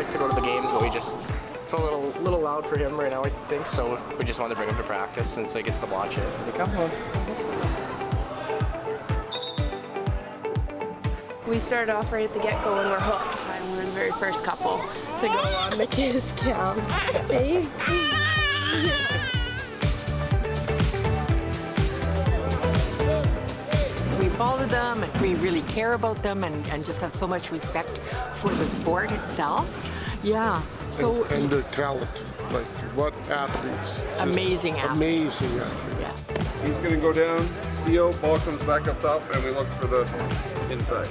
It's a little little loud for him right now, I think. So we just wanted to bring him to practice, and so he gets to watch it. They come home. We started off right at the get-go and we're hooked. And we were the very first couple to go on the kiss cam. Hey. We follow them, and we really care about them, and, and just have so much respect for the sport itself. Yeah, so and, and their talent. Like what athletes? amazing athletes. Amazing athletes. Yeah. He's going to go down, CO, ball comes back up top, and we look for the inside.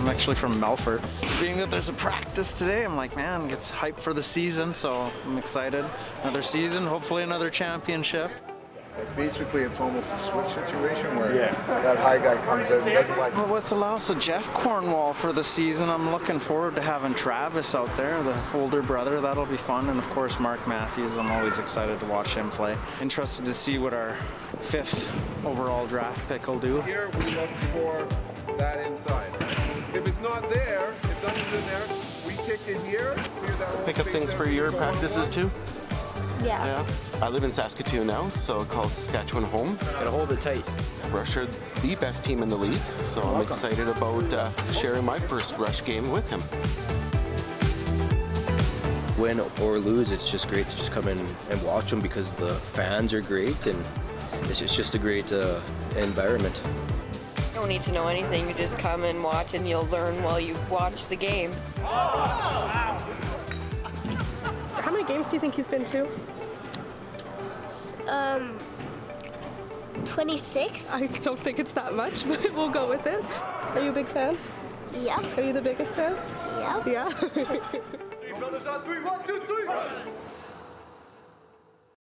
I'm actually from Melfort. Being that there's a practice today, I'm like, man, gets hyped for the season, so I'm excited. Another season, hopefully another championship. Basically, it's almost a switch situation where that high guy comes in and doesn't like. Well, with the loss of Jeff Cornwall for the season, I'm looking forward to having Travis out there, the older brother. That'll be fun. And of course, Mark Matthews. I'm always excited to watch him play. Interested to see what our fifth overall draft pick will do. Here we look for that inside. If it's not there, if nothing's in there, we kick it here. clear that Pick up things for your practices too? Yeah. I live in Saskatoon now, so I call Saskatchewan home. Gotta hold it tight. Rush are the best team in the league, so I'm excited about uh, sharing my first Rush game with him. win or lose, it's just great to just come in and watch them because the fans are great and it's just, it's just a great uh, environment. You don't need to know anything. You just come and watch and you'll learn while you watch the game. How many games do you think you've been to? Um, 26? I don't think it's that much, but we'll go with it. Are you a big fan? Yep. Are you the biggest fan? Yep. Yeah.